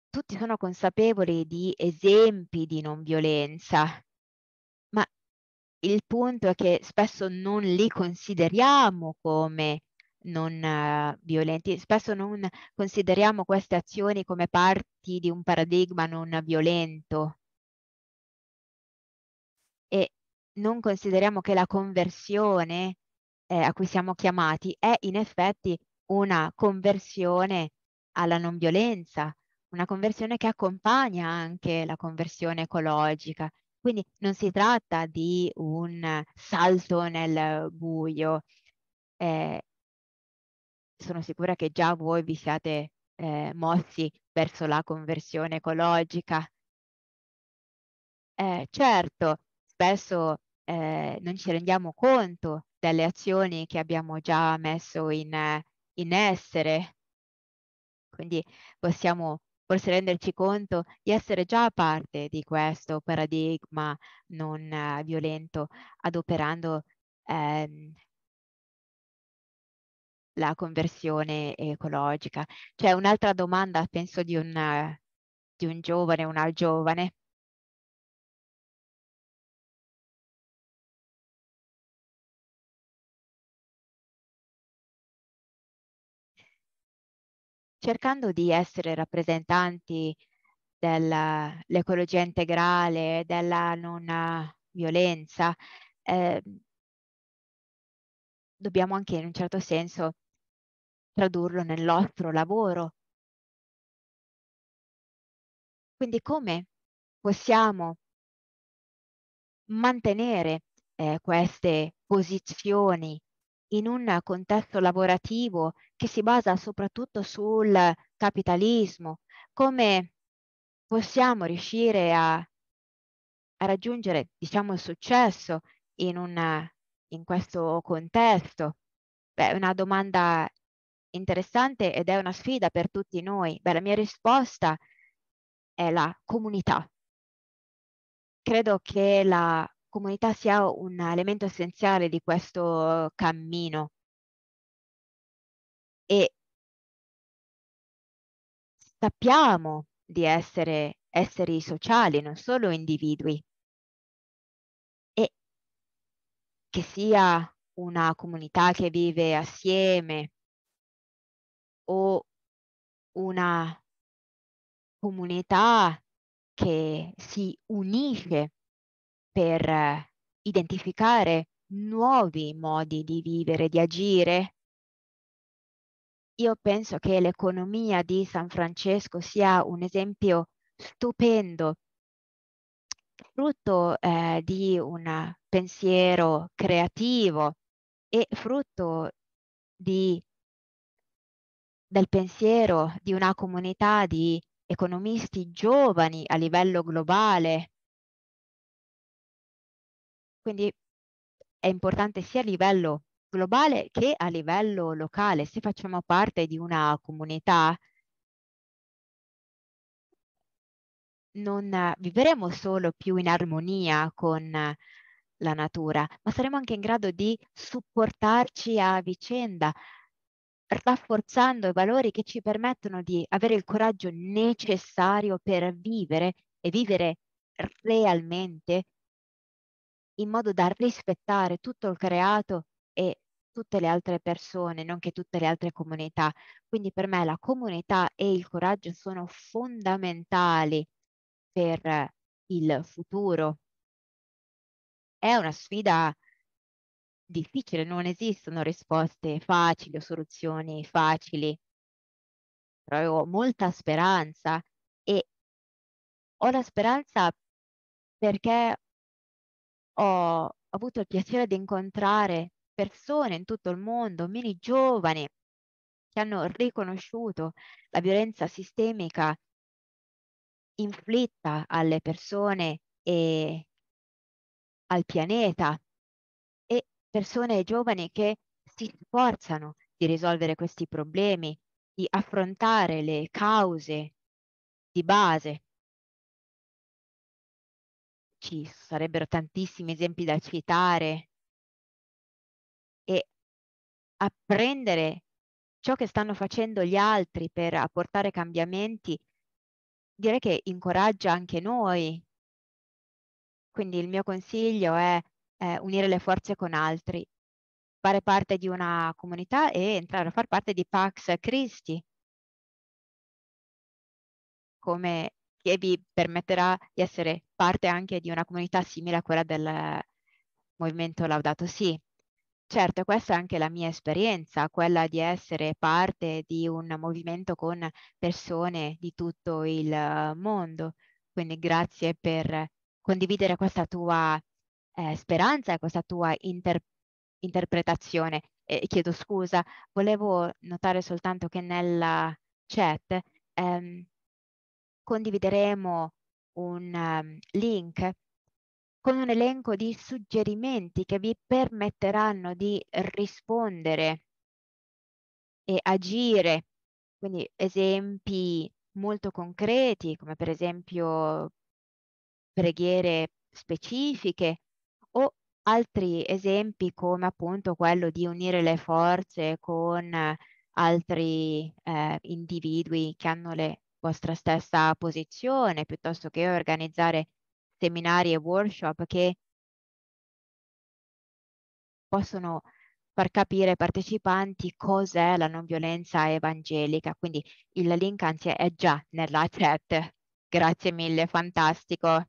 tutti sono consapevoli di esempi di non violenza, ma il punto è che spesso non li consideriamo come non uh, violenti, spesso non consideriamo queste azioni come parti di un paradigma non violento. E non consideriamo che la conversione eh, a cui siamo chiamati è in effetti una conversione alla non violenza, una conversione che accompagna anche la conversione ecologica. Quindi non si tratta di un salto nel buio. Eh, sono sicura che già voi vi siate eh, mossi verso la conversione ecologica. Eh, certo, spesso eh, non ci rendiamo conto delle azioni che abbiamo già messo in, in essere, quindi possiamo forse renderci conto di essere già parte di questo paradigma non uh, violento, adoperando ehm, la conversione ecologica. C'è un'altra domanda, penso di un, di un giovane, una giovane. Cercando di essere rappresentanti dell'ecologia integrale, della non violenza, eh, dobbiamo anche in un certo senso tradurlo nel nostro lavoro. Quindi come possiamo mantenere eh, queste posizioni in un contesto lavorativo che si basa soprattutto sul capitalismo, come possiamo riuscire a, a raggiungere, diciamo, il successo in, una, in questo contesto? Beh, è una domanda interessante ed è una sfida per tutti noi. Beh, la mia risposta è la comunità. Credo che la comunità sia un elemento essenziale di questo cammino. E sappiamo di essere esseri sociali, non solo individui. E che sia una comunità che vive assieme o una comunità che si unisce per identificare nuovi modi di vivere, di agire. Io penso che l'economia di San Francesco sia un esempio stupendo, frutto eh, di un pensiero creativo e frutto di, del pensiero di una comunità di economisti giovani a livello globale quindi è importante sia a livello globale che a livello locale. Se facciamo parte di una comunità, non vivremo solo più in armonia con la natura, ma saremo anche in grado di supportarci a vicenda, rafforzando i valori che ci permettono di avere il coraggio necessario per vivere e vivere realmente in modo da rispettare tutto il creato e tutte le altre persone, nonché tutte le altre comunità. Quindi per me la comunità e il coraggio sono fondamentali per il futuro. È una sfida difficile, non esistono risposte facili o soluzioni facili, però ho molta speranza e ho la speranza perché ho avuto il piacere di incontrare persone in tutto il mondo, mini giovani, che hanno riconosciuto la violenza sistemica inflitta alle persone e al pianeta e persone giovani che si sforzano di risolvere questi problemi, di affrontare le cause di base. Ci sarebbero tantissimi esempi da citare e apprendere ciò che stanno facendo gli altri per apportare cambiamenti, direi che incoraggia anche noi. Quindi il mio consiglio è, è unire le forze con altri, fare parte di una comunità e entrare a far parte di Pax Christi, come che vi permetterà di essere parte anche di una comunità simile a quella del movimento Laudato Si. Certo, questa è anche la mia esperienza, quella di essere parte di un movimento con persone di tutto il mondo. Quindi grazie per condividere questa tua eh, speranza e questa tua inter- interpretazione. E chiedo scusa, volevo notare soltanto che nella chat ehm, condivideremo un um, link con un elenco di suggerimenti che vi permetteranno di rispondere e agire, quindi esempi molto concreti, come per esempio preghiere specifiche o altri esempi come appunto quello di unire le forze con altri eh, individui che hanno le vostra stessa posizione, piuttosto che organizzare seminari e workshop che possono far capire ai partecipanti cos'è la non violenza evangelica. Quindi il link anzi è già nella chat. Grazie mille, fantastico.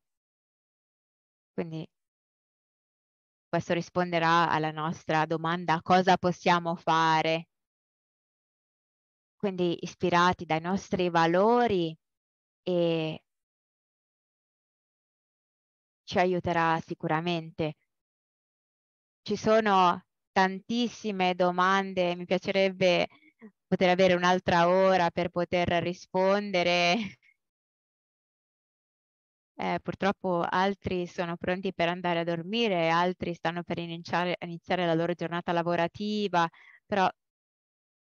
Quindi questo risponderà alla nostra domanda cosa possiamo fare. Quindi ispirati dai nostri valori e ci aiuterà sicuramente. Ci sono tantissime domande, mi piacerebbe poter avere un'altra ora per poter rispondere. [laughs] Eh, purtroppo altri sono pronti per andare a dormire, altri stanno per iniziare, iniziare la loro giornata lavorativa, però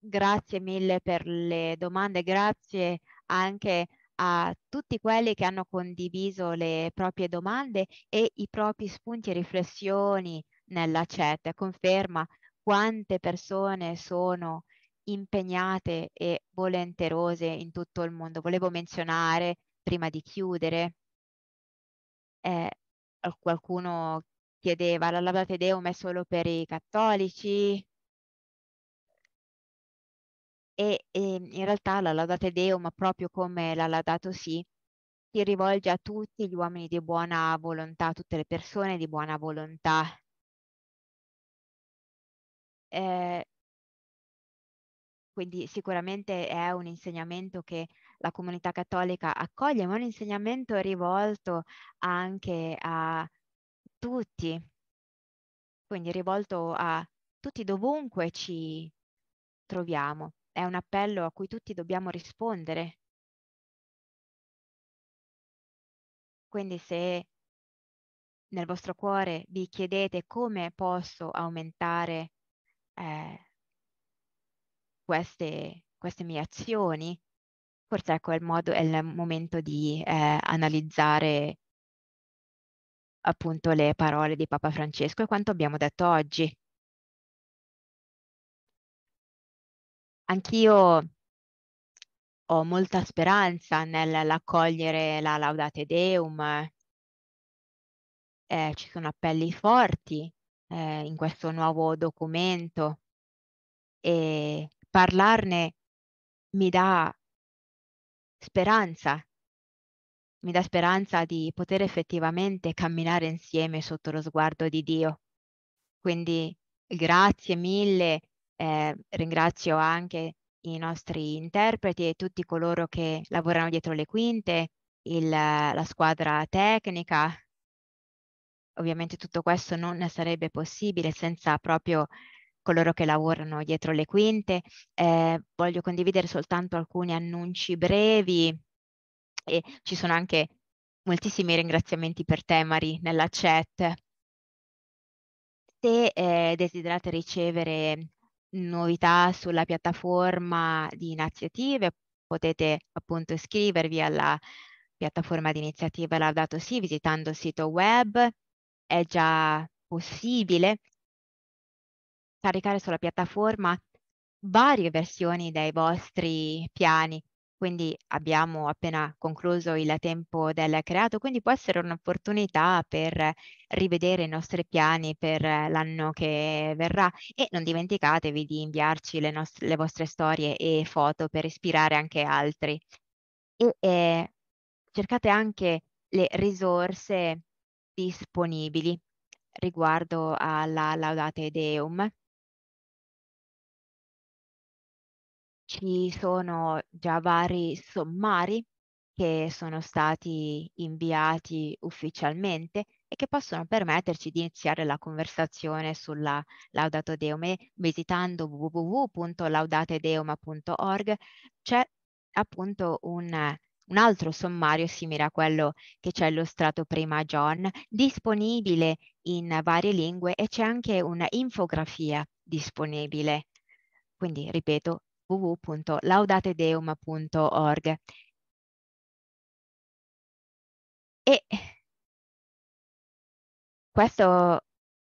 grazie mille per le domande, grazie anche a tutti quelli che hanno condiviso le proprie domande e i propri spunti e riflessioni nella chat. Conferma quante persone sono impegnate e volenterose in tutto il mondo. Volevo menzionare, prima di chiudere, eh, qualcuno chiedeva, la Laudate Deum è solo per i cattolici? E, e in realtà la Laudate Deum, proprio come la Laudato Si, si rivolge a tutti gli uomini di buona volontà, a tutte le persone di buona volontà. Eh, quindi sicuramente è un insegnamento che la comunità cattolica accoglie, ma un insegnamento rivolto anche a tutti, quindi rivolto a tutti dovunque ci troviamo è un appello a cui tutti dobbiamo rispondere. Quindi se nel vostro cuore vi chiedete come posso aumentare eh, queste, queste mie azioni, forse ecco è il, modo, è il momento di eh, analizzare appunto le parole di Papa Francesco e quanto abbiamo detto oggi. Anch'io ho molta speranza nell'accogliere la Laudate Deum. Eh, ci sono appelli forti eh, in questo nuovo documento e parlarne mi dà speranza, mi dà speranza di poter effettivamente camminare insieme sotto lo sguardo di Dio. Quindi grazie mille eh, ringrazio anche i nostri interpreti e tutti coloro che lavorano dietro le quinte, il, la squadra tecnica. Ovviamente tutto questo non sarebbe possibile senza proprio coloro che lavorano dietro le quinte. Eh, voglio condividere soltanto alcuni annunci brevi e ci sono anche moltissimi ringraziamenti per te, Mari, nella chat. Se eh, desiderate ricevere novità sulla piattaforma di iniziative, potete appunto iscrivervi alla piattaforma di iniziativa Laudato Si visitando il sito web. È già possibile caricare sulla piattaforma varie versioni dei vostri piani quindi abbiamo appena concluso il tempo del creato, quindi può essere un'opportunità per rivedere i nostri piani per l'anno che verrà e non dimenticatevi di inviarci le, nostre, le vostre storie e foto per ispirare anche altri. E eh, cercate anche le risorse disponibili riguardo alla Laudate Deum Ci sono già vari sommari che sono stati inviati ufficialmente e che possono permetterci di iniziare la conversazione sulla Laudato Deum visitando www.laudatedeum.org c'è appunto un, un altro sommario simile a quello che ci ha illustrato prima John, disponibile in varie lingue e c'è anche un'infografia disponibile. Quindi, ripeto, www.laudatedeum.org. E questo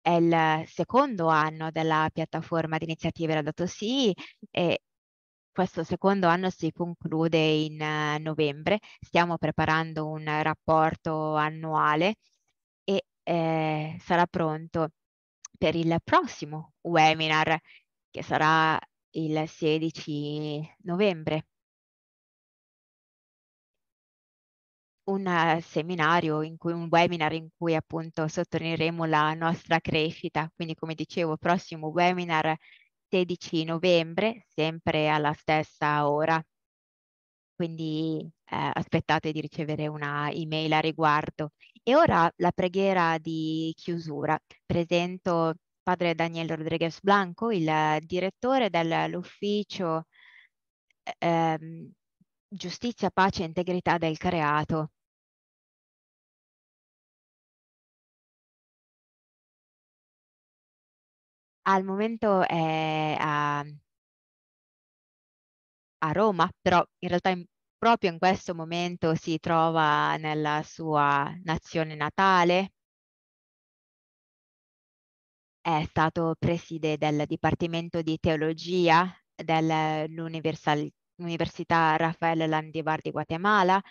è il secondo anno della piattaforma di iniziative Laudato Si e questo secondo anno si conclude in uh, novembre. Stiamo preparando un rapporto annuale e eh, sarà pronto per il prossimo webinar che sarà il 16 novembre. Un seminario, in cui, un webinar in cui appunto sottolineeremo la nostra crescita. Quindi come dicevo, prossimo webinar 16 novembre, sempre alla stessa ora. Quindi eh, aspettate di ricevere una email a riguardo. E ora la preghiera di chiusura. Presento padre Daniel Rodriguez Blanco, il direttore dell'ufficio eh, Giustizia, Pace e Integrità del Creato. Al momento è a, a Roma, però in realtà in, proprio in questo momento si trova nella sua nazione natale, è stato preside del Dipartimento di Teologia dell'Università Rafael Landivar di Guatemala,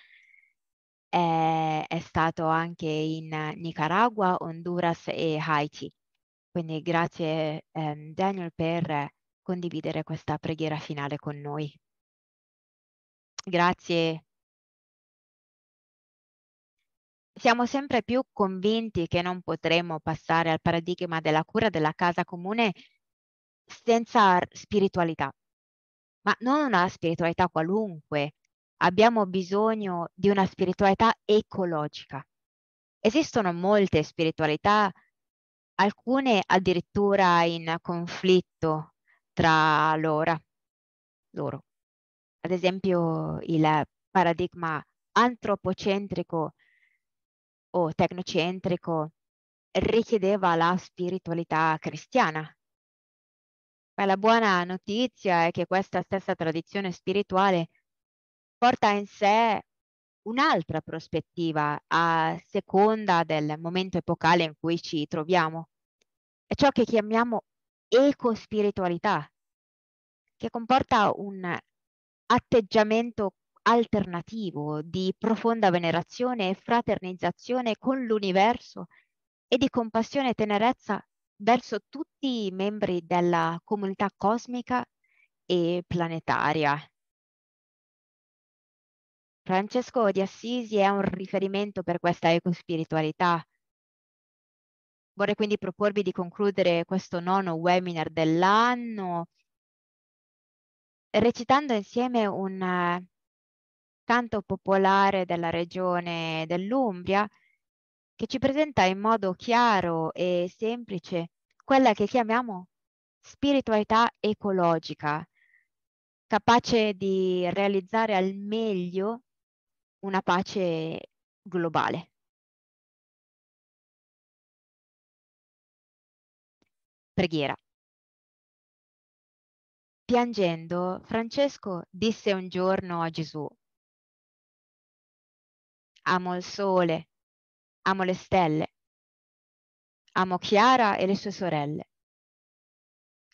è, è, stato anche in Nicaragua, Honduras e Haiti. Quindi grazie eh, Daniel per condividere questa preghiera finale con noi. Grazie siamo sempre più convinti che non potremo passare al paradigma della cura della casa comune senza spiritualità, ma non una spiritualità qualunque. Abbiamo bisogno di una spiritualità ecologica. Esistono molte spiritualità, alcune addirittura in conflitto tra loro. loro. Ad esempio il paradigma antropocentrico o tecnocentrico richiedeva la spiritualità cristiana. Ma la buona notizia è che questa stessa tradizione spirituale porta in sé un'altra prospettiva a seconda del momento epocale in cui ci troviamo. È ciò che chiamiamo ecospiritualità, che comporta un atteggiamento alternativo di profonda venerazione e fraternizzazione con l'universo e di compassione e tenerezza verso tutti i membri della comunità cosmica e planetaria. Francesco di Assisi è un riferimento per questa ecospiritualità. Vorrei quindi proporvi di concludere questo nono webinar dell'anno recitando insieme un canto popolare della regione dell'Umbria, che ci presenta in modo chiaro e semplice quella che chiamiamo spiritualità ecologica, capace di realizzare al meglio una pace globale. Preghiera. Piangendo, Francesco disse un giorno a Gesù, amo il sole, amo le stelle, amo Chiara e le sue sorelle,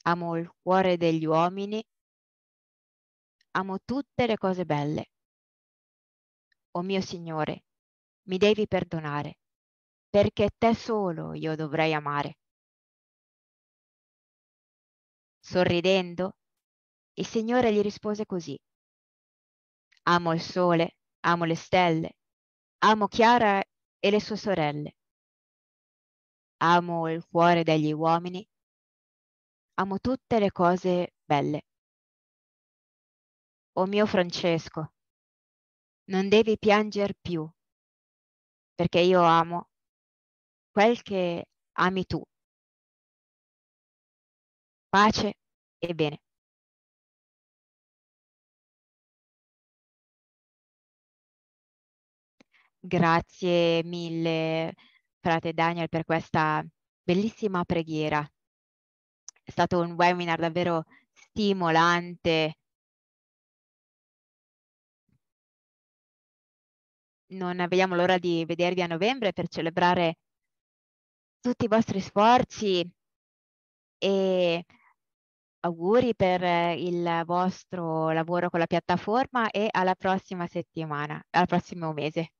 amo il cuore degli uomini, amo tutte le cose belle. O mio Signore, mi devi perdonare, perché te solo io dovrei amare. Sorridendo, il Signore gli rispose così. Amo il sole, amo le stelle, amo Chiara e le sue sorelle. Amo il cuore degli uomini, amo tutte le cose belle. O mio Francesco, non devi pianger più, perché io amo quel che ami tu. Pace e bene. Grazie mille, frate Daniel, per questa bellissima preghiera. È stato un webinar davvero stimolante. Non vediamo l'ora di vedervi a novembre per celebrare tutti i vostri sforzi e auguri per il vostro lavoro con la piattaforma e alla prossima settimana, al prossimo mese.